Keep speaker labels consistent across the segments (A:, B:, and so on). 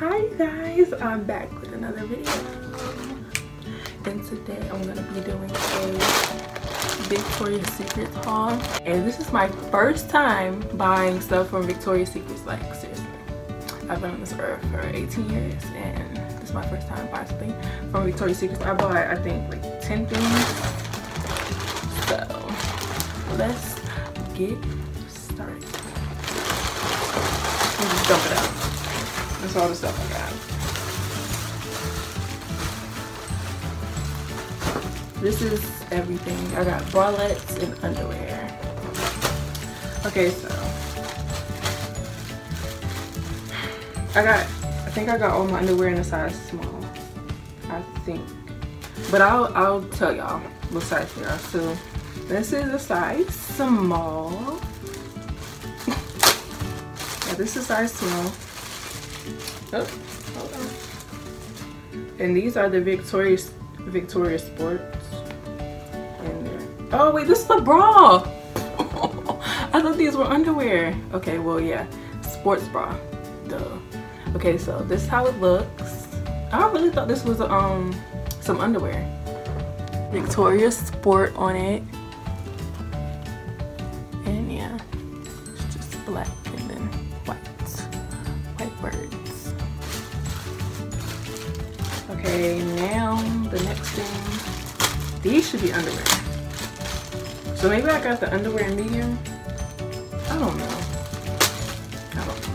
A: hi guys. I'm back with another video. And today i'm gonna be doing a victoria's secret haul. And this is my first time buying stuff from victoria's secrets like seriously. I've been on this earth for 18 years and this is my first time buying something from victoria's secrets. I bought i think like 10 things. So let's get started. Let's just dump it out that's all the stuff I got. This is everything. I got bralettes and underwear. Okay, so I got I think I got all my underwear in a size small. I think. But I'll I'll tell y'all what size they are. So this is a size small. yeah, this is size small. Oh. And these are the Victoria's Victoria's Sports. Oh wait, this is a bra. I thought these were underwear. Okay, well yeah, sports bra. Duh. Okay, so this is how it looks. I really thought this was um some underwear. Victoria's Sport on it. And yeah, it's just black and then white. White birds. Okay, now the next thing. These should be underwear. So maybe I got the underwear medium. I don't know. I don't know.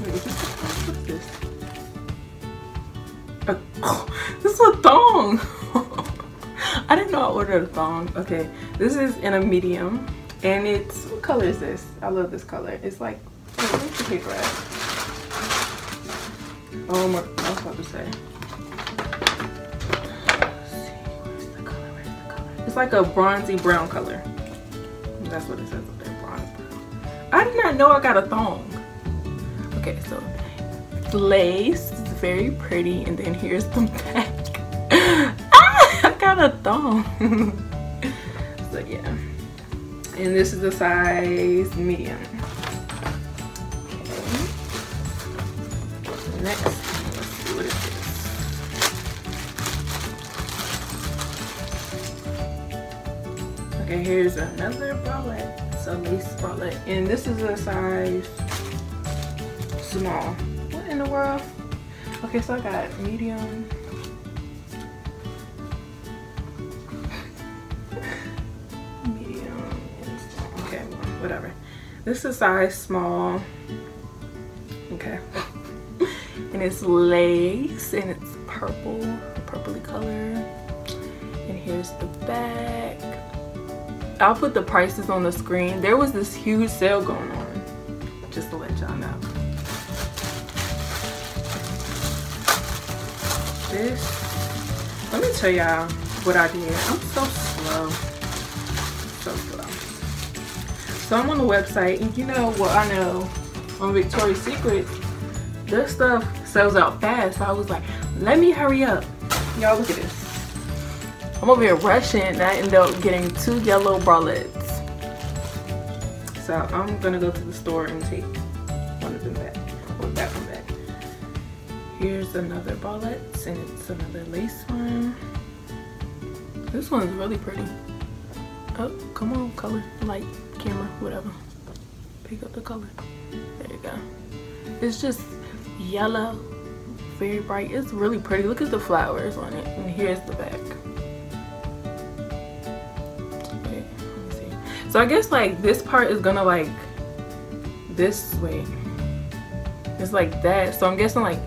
A: Wait, is this what's this? A, oh, this is a thong. I didn't know I ordered a thong. Okay, this is in a medium, and it's what color is this? I love this color. It's like the paper at? Oh my, I was about to say. It's like a bronzy brown color. That's what it says up there, bronze brown. I did not know I got a thong. Okay, so lace is very pretty, and then here's the back. ah, I got a thong. so yeah, and this is a size medium. Okay. next okay here's another bralette. So lace bralette and this is a size small. What in the world? Okay so i got medium. Medium okay whatever. This is a size small. Okay. And it's lace and it's purple purpley color. And here's the back i'll put the prices on the screen. There was this huge sale going on. Just to let y'all know. This let me tell y'all what i did. I'm so slow. So slow. So i'm on the website and you know what i know on victoria's secret? This stuff sells out fast. So I was like, let me hurry up. Y'all look at this. I'm over here rushing and I ended up getting two yellow bralettes. So I'm gonna go to the store and take one of them back. Or that one back. Here's another bralette and it's another lace one. This one's really pretty. Oh, come on, color, light, camera, whatever. Pick up the color. There you go. It's just yellow very bright it's really pretty look at the flowers on it and here's the back so i guess like this part is gonna like this way it's like that so i'm guessing like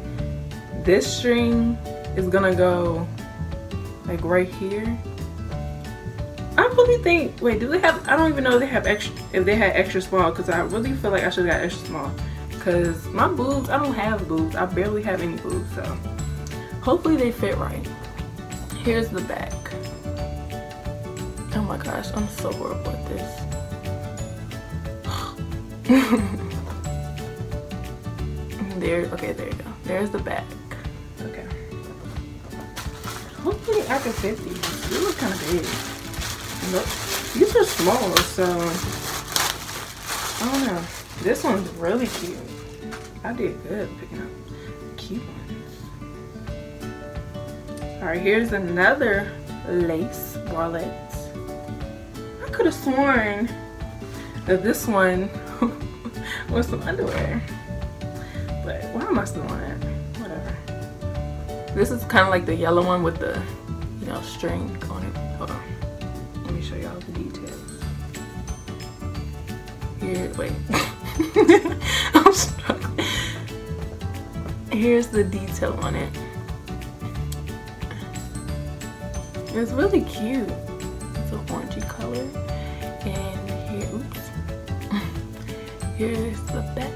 A: this string is gonna go like right here I really think wait do they have I don't even know if they have extra if they had extra small because I really feel like I should have got extra small because my boobs, I don't have boobs. I barely have any boobs, so hopefully they fit right. Here's the back. My gosh, I'm so horrible at this. there, okay, there you go. There's the back. Okay. Hopefully I can fit these. They look kind of big. Nope. These are small, so I don't know. This one's really cute. I did good picking up cute ones. All right, here's another lace bralette. Could have sworn that this one was some underwear. But why am I still on it? Whatever. This is kind of like the yellow one with the, you know, string on it. Hold on. Let me show y'all the details. Here, wait. I'm struggling. Here's the detail on it. It's really cute. An orangey color. And here, oops. Here's the back.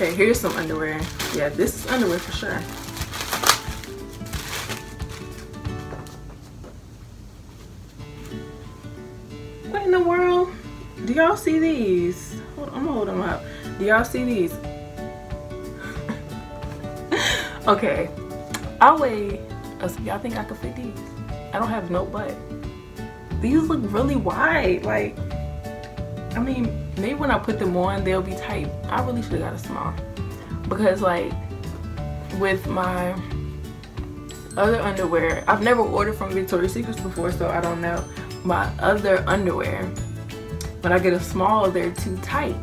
A: Okay, here's some underwear. Yeah, this is underwear for sure. What in the world? Do y'all see these? Hold, I'm gonna hold them up. Do y'all see these? okay, I weigh. Y'all think I could fit these? I don't have no butt. These look really wide. Like, I mean, maybe when I put them on, they'll be tight. I really should have got a small because, like, with my other underwear, I've never ordered from Victoria's Secrets before, so I don't know. My other underwear, when I get a small, they're too tight.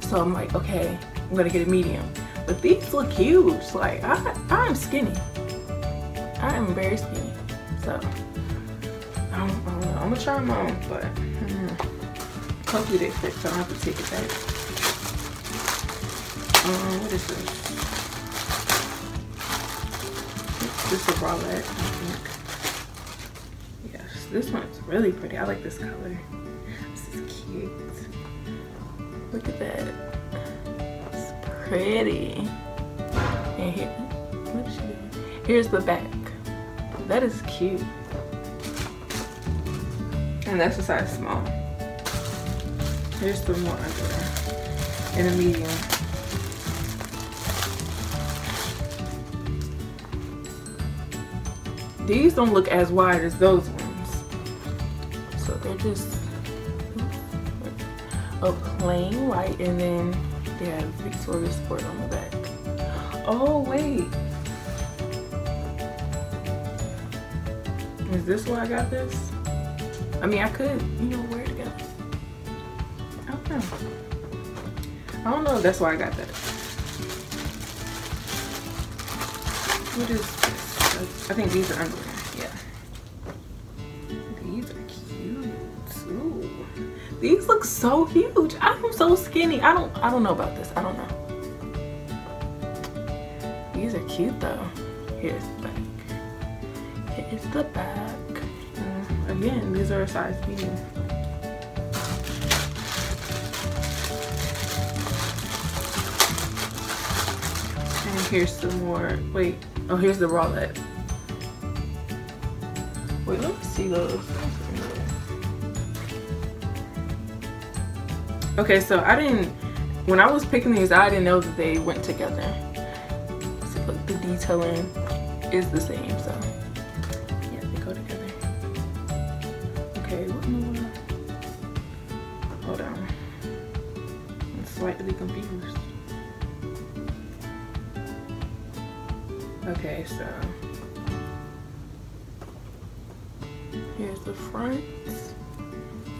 A: So I'm like, okay, I'm gonna get a medium. But these look huge. Like, I, I'm skinny. I am very skinny. So, I don't, I don't know. I'm gonna try them on, but mm, hopefully they fit so I don't have to take it back. Um, what is this? This is a bralette, I think. Yes, this one's really pretty. I like this color. This is cute. Look at that. Pretty. And here? Here's the back. That is cute. And that's a size small. Here's the more underwear in a medium. These don't look as wide as those ones. So they're just a plain white and then have Victoria's Sport on the back. Oh wait. Is this why I got this? I mean I could, you know, wear it together. I don't know. I don't know if that's why I got that. What is this? I think these are underwear. Yeah. These look so huge. I'm so skinny. I don't I don't know about this. I don't know. These are cute though. Here's the back. Here's the back. And again, these are a size medium. And here's some more. Wait. Oh, here's the bralette. Wait, let me see those. Okay, so I didn't, when I was picking these, I didn't know that they went together. So look, the detailing is the same, so yeah, they go together. Okay? Hold on. I'm slightly confused. Okay, so here's the front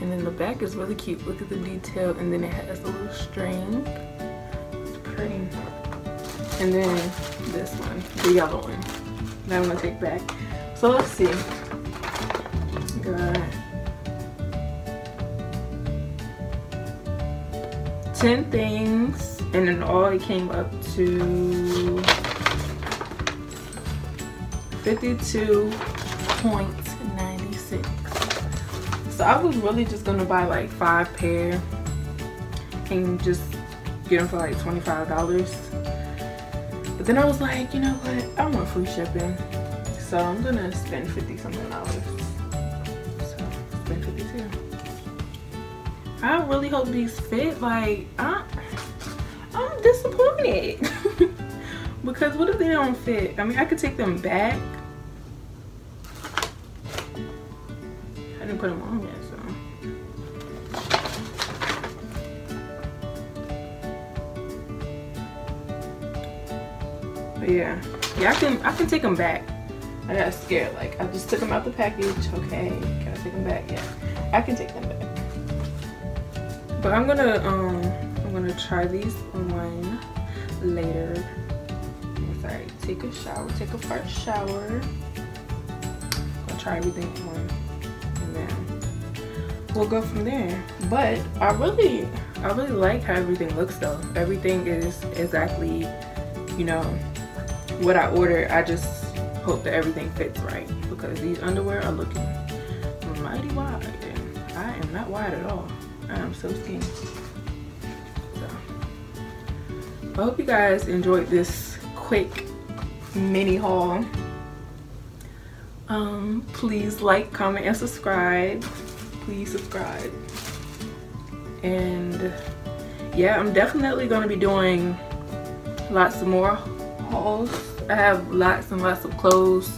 A: and then the back is really cute. Look at the detail. And then it has a little string. It's pretty. And then this one. The yellow one. That i'm gonna take back. So let's see. Got 10 things. And then all it came up to 52 so I was really just gonna buy like five pair and just get them for like $25. But then I was like, you know what? I want free shipping. So I'm gonna spend 50 something dollars. So spend 52. I really hope these fit. Like, I, I'm disappointed. because what if they don't fit? I mean, I could take them back put them on yet, so. But yeah, yeah, I can I can take them back. I got scared. Like I just took them out the package. Okay, can I take them back? Yeah, I can take them back. But I'm gonna um I'm gonna try these on later. Sorry. Take a shower, take a first shower. I'll try everything on then we'll go from there. But I really I really like how everything looks though. Everything is exactly, you know, what I ordered. I just hope that everything fits right because these underwear are looking mighty wide and I am not wide at all. I am so skinny. So, I hope you guys enjoyed this quick mini haul. Um, please like, comment, and subscribe. Please subscribe. And yeah i'm definitely going to be doing lots more hauls. I have lots and lots of clothes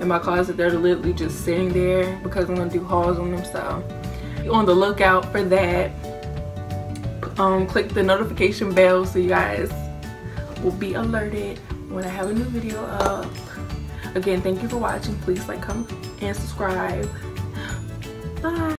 A: in my closet they're literally just sitting there because i'm going to do hauls on them so on the lookout for that. Um click the notification bell so you guys will be alerted when i have a new video up again thank you for watching. Please like comment and subscribe. Bye